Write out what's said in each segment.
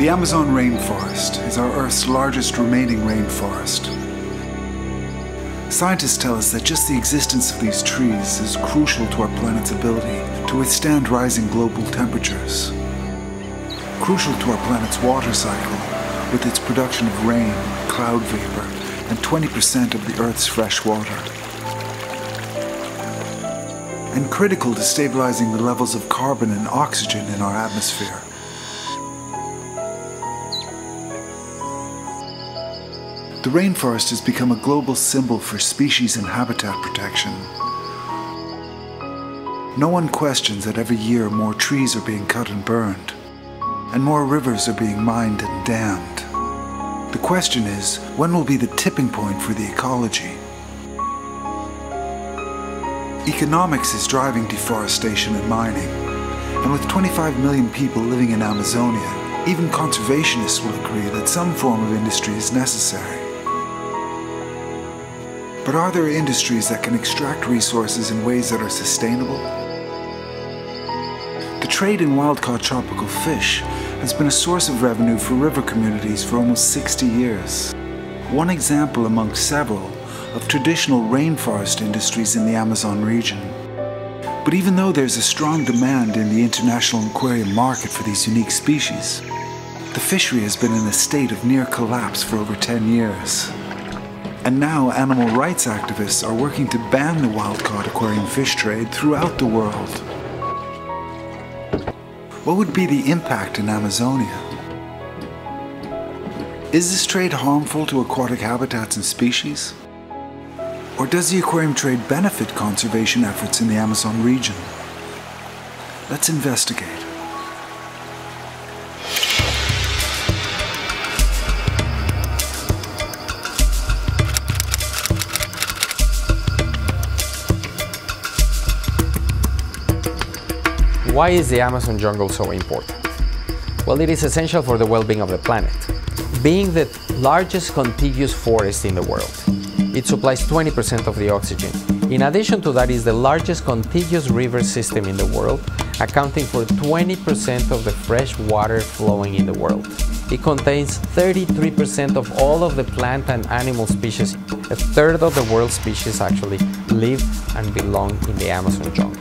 The Amazon rainforest is our Earth's largest remaining rainforest. Scientists tell us that just the existence of these trees is crucial to our planet's ability to withstand rising global temperatures. Crucial to our planet's water cycle, with its production of rain, cloud vapor, and 20% of the Earth's fresh water. And critical to stabilizing the levels of carbon and oxygen in our atmosphere. The rainforest has become a global symbol for species and habitat protection. No one questions that every year more trees are being cut and burned, and more rivers are being mined and dammed. The question is, when will be the tipping point for the ecology? Economics is driving deforestation and mining, and with 25 million people living in Amazonia, even conservationists will agree that some form of industry is necessary. But are there industries that can extract resources in ways that are sustainable? The trade in wild-caught tropical fish has been a source of revenue for river communities for almost 60 years. One example among several of traditional rainforest industries in the Amazon region. But even though there's a strong demand in the international aquarium market for these unique species, the fishery has been in a state of near collapse for over 10 years. And now animal rights activists are working to ban the wild-caught aquarium fish trade throughout the world. What would be the impact in Amazonia? Is this trade harmful to aquatic habitats and species? Or does the aquarium trade benefit conservation efforts in the Amazon region? Let's investigate. Why is the Amazon jungle so important? Well, it is essential for the well-being of the planet. Being the largest contiguous forest in the world, it supplies 20% of the oxygen. In addition to that, is the largest contiguous river system in the world, accounting for 20% of the fresh water flowing in the world. It contains 33% of all of the plant and animal species. A third of the world's species actually live and belong in the Amazon jungle.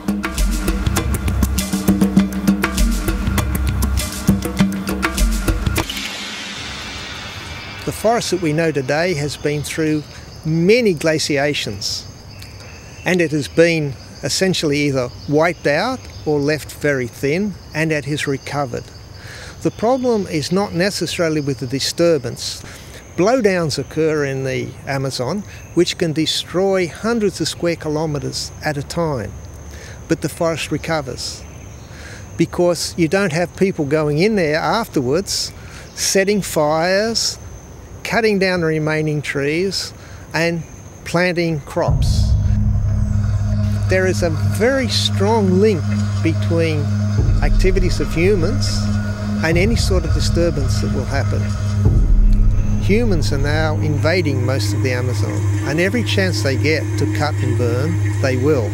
Forest that we know today has been through many glaciations and it has been essentially either wiped out or left very thin and it has recovered. The problem is not necessarily with the disturbance. Blowdowns occur in the Amazon which can destroy hundreds of square kilometres at a time, but the forest recovers because you don't have people going in there afterwards setting fires, cutting down the remaining trees and planting crops. There is a very strong link between activities of humans and any sort of disturbance that will happen. Humans are now invading most of the Amazon, and every chance they get to cut and burn, they will.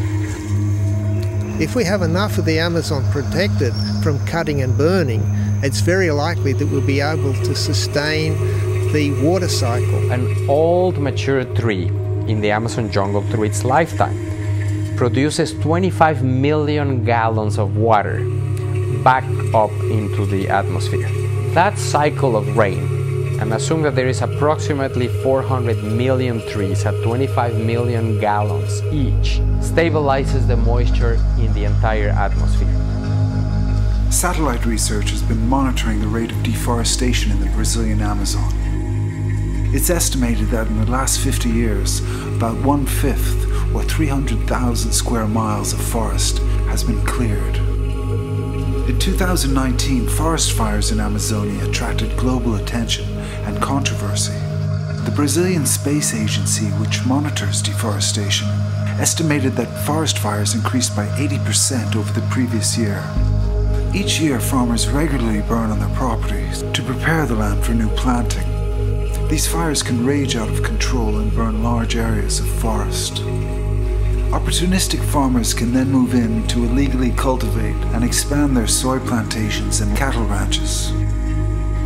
If we have enough of the Amazon protected from cutting and burning, it's very likely that we'll be able to sustain the water cycle. An old mature tree in the Amazon jungle through its lifetime produces 25 million gallons of water back up into the atmosphere. That cycle of rain, and assume that there is approximately 400 million trees at 25 million gallons each, stabilizes the moisture in the entire atmosphere. Satellite research has been monitoring the rate of deforestation in the Brazilian Amazon. It's estimated that in the last 50 years, about one fifth or 300,000 square miles of forest has been cleared. In 2019, forest fires in Amazonia attracted global attention and controversy. The Brazilian Space Agency, which monitors deforestation, estimated that forest fires increased by 80% over the previous year. Each year, farmers regularly burn on their properties to prepare the land for new planting. These fires can rage out of control and burn large areas of forest. Opportunistic farmers can then move in to illegally cultivate and expand their soy plantations and cattle ranches.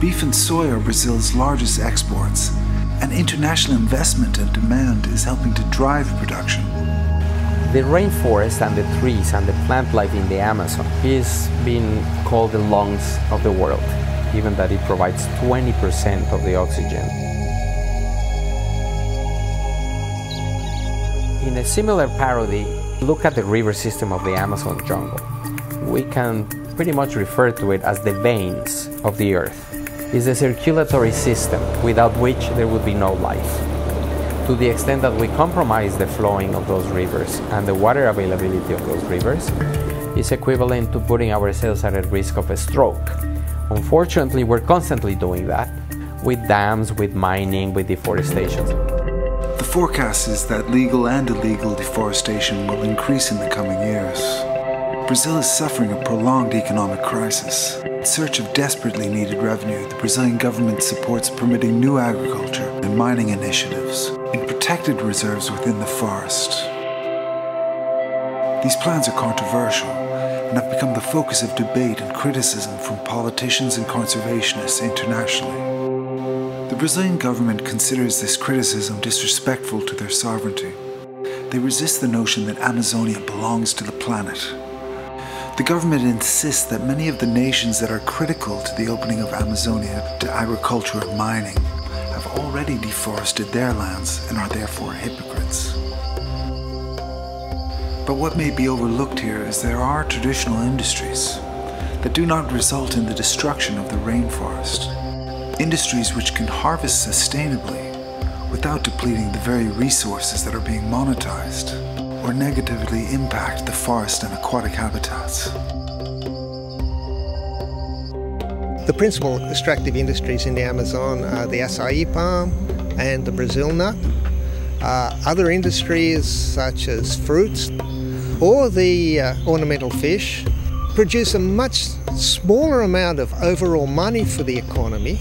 Beef and soy are Brazil's largest exports, and international investment and demand is helping to drive production. The rainforest and the trees and the plant life in the Amazon is being called the lungs of the world, given that it provides 20% of the oxygen. In a similar parody, look at the river system of the Amazon jungle. We can pretty much refer to it as the veins of the earth It's a circulatory system without which there would be no life. To the extent that we compromise the flowing of those rivers and the water availability of those rivers, is equivalent to putting ourselves at a risk of a stroke. Unfortunately, we're constantly doing that with dams, with mining, with deforestation. The forecast is that legal and illegal deforestation will increase in the coming years. Brazil is suffering a prolonged economic crisis. In search of desperately needed revenue, the Brazilian government supports permitting new agriculture and mining initiatives in protected reserves within the forest. These plans are controversial and have become the focus of debate and criticism from politicians and conservationists internationally. The Brazilian government considers this criticism disrespectful to their sovereignty. They resist the notion that Amazonia belongs to the planet the government insists that many of the nations that are critical to the opening of Amazonia to agriculture and mining have already deforested their lands and are therefore hypocrites. But what may be overlooked here is there are traditional industries that do not result in the destruction of the rainforest. Industries which can harvest sustainably without depleting the very resources that are being monetized or negatively impact the forest and aquatic habitats. The principal extractive industries in the Amazon are the acai palm and the Brazil nut. Uh, other industries such as fruits or the uh, ornamental fish produce a much smaller amount of overall money for the economy,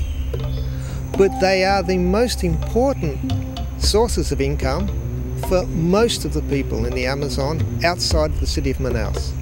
but they are the most important sources of income for most of the people in the Amazon outside the city of Manaus.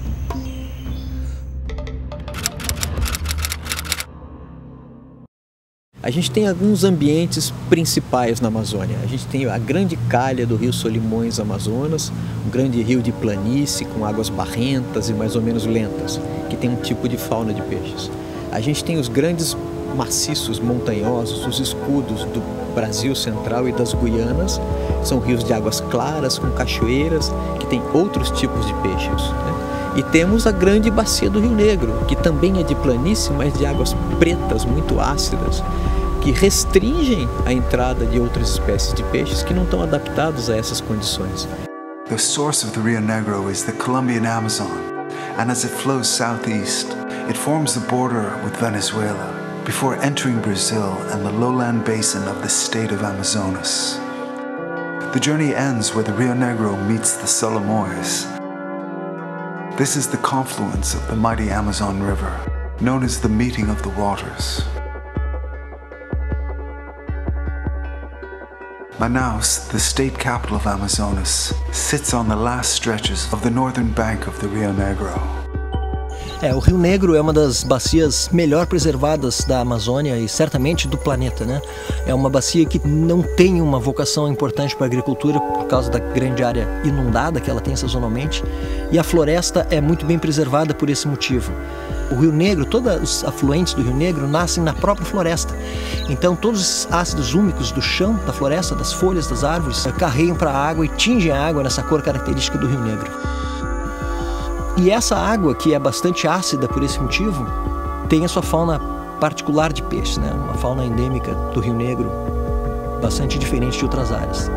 A gente tem alguns ambientes principais na Amazônia. A gente tem a grande calha do rio Solimões Amazonas, um grande rio de planície com águas barrentas e mais ou menos lentas, que tem um tipo de fauna de peixes. A gente tem os grandes maciços montanhosos, os escudos do Brasil Central e das Guianas. São rios de águas claras, com cachoeiras, que tem outros tipos de peixes. Né? E temos a grande bacia do Rio Negro, que também é de planície, mas de águas pretas, muito ácidas, que restringem a entrada de outras espécies de peixes que não estão adaptados a essas condições. The source of the Rio Negro is the Colombian Amazon, and as it flows southeast, it forms the border with Venezuela. Before entering Brazil and the lowland basin of the state of Amazonas. The journey ends where the Rio Negro meets the Solimoes. This is the confluence of the mighty Amazon River, known as the Meeting of the Waters. Manaus, the state capital of Amazonas, sits on the last stretches of the northern bank of the Rio Negro. É, o Rio Negro é uma das bacias melhor preservadas da Amazônia e certamente do planeta, né? É uma bacia que não tem uma vocação importante para a agricultura por causa da grande área inundada que ela tem sazonalmente, e a floresta é muito bem preservada por esse motivo. O Rio Negro, todos os afluentes do Rio Negro nascem na própria floresta. Então, todos os ácidos úmicos do chão da floresta, das folhas das árvores, carregam para a água e tingem a água nessa cor característica do Rio Negro. E essa água, que é bastante ácida por esse motivo, tem a sua fauna particular de peixes, né? uma fauna endêmica do Rio Negro, bastante diferente de outras áreas.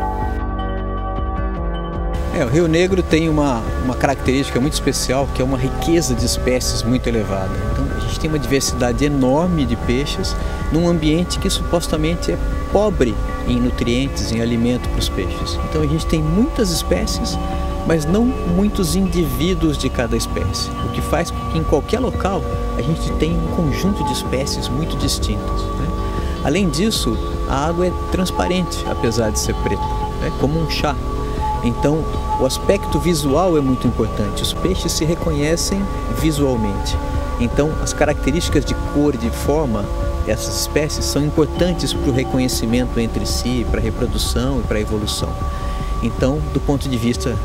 É, o Rio Negro tem uma, uma característica muito especial, que é uma riqueza de espécies muito elevada. Então, a gente tem uma diversidade enorme de peixes num ambiente que supostamente é pobre em nutrientes, em alimento para os peixes. Então, a gente tem muitas espécies mas não muitos indivíduos de cada espécie, o que faz com que em qualquer local a gente tenha um conjunto de espécies muito distintas. Né? Além disso, a água é transparente, apesar de ser preta, né? como um chá. Então, o aspecto visual é muito importante. Os peixes se reconhecem visualmente. Então, as características de cor e de forma essas espécies são importantes para o reconhecimento entre si, para a reprodução e para a evolução. Então, do ponto de vista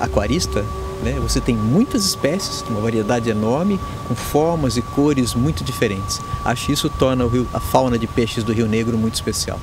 aquarista, né, você tem muitas espécies, uma variedade enorme, com formas e cores muito diferentes. Acho que isso torna rio, a fauna de peixes do Rio Negro muito especial.